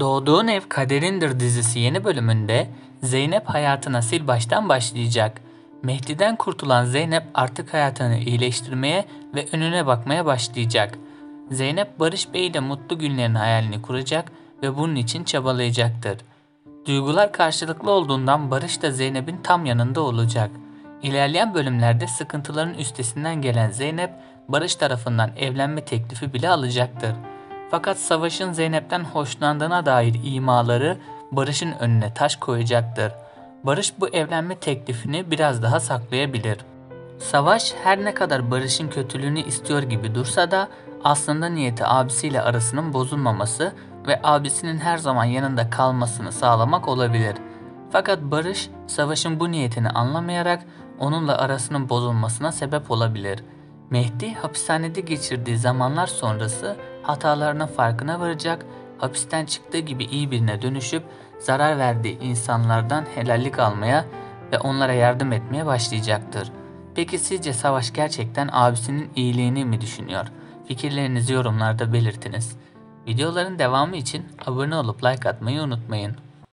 Doğduğun Ev Kaderindir dizisi yeni bölümünde Zeynep hayatına sil baştan başlayacak. Mehdi'den kurtulan Zeynep artık hayatını iyileştirmeye ve önüne bakmaya başlayacak. Zeynep Barış Bey ile mutlu günlerin hayalini kuracak ve bunun için çabalayacaktır. Duygular karşılıklı olduğundan Barış da Zeynep'in tam yanında olacak. İlerleyen bölümlerde sıkıntıların üstesinden gelen Zeynep, Barış tarafından evlenme teklifi bile alacaktır. Fakat Savaş'ın Zeynep'ten hoşlandığına dair imaları Barış'ın önüne taş koyacaktır. Barış bu evlenme teklifini biraz daha saklayabilir. Savaş her ne kadar Barış'ın kötülüğünü istiyor gibi dursa da aslında niyeti abisiyle arasının bozulmaması ve abisinin her zaman yanında kalmasını sağlamak olabilir. Fakat Barış, Savaş'ın bu niyetini anlamayarak onunla arasının bozulmasına sebep olabilir. Mehdi hapishanede geçirdiği zamanlar sonrası hatalarının farkına varacak, hapisten çıktığı gibi iyi birine dönüşüp zarar verdiği insanlardan helallik almaya ve onlara yardım etmeye başlayacaktır. Peki sizce Savaş gerçekten abisinin iyiliğini mi düşünüyor? Fikirlerinizi yorumlarda belirtiniz. Videoların devamı için abone olup like atmayı unutmayın.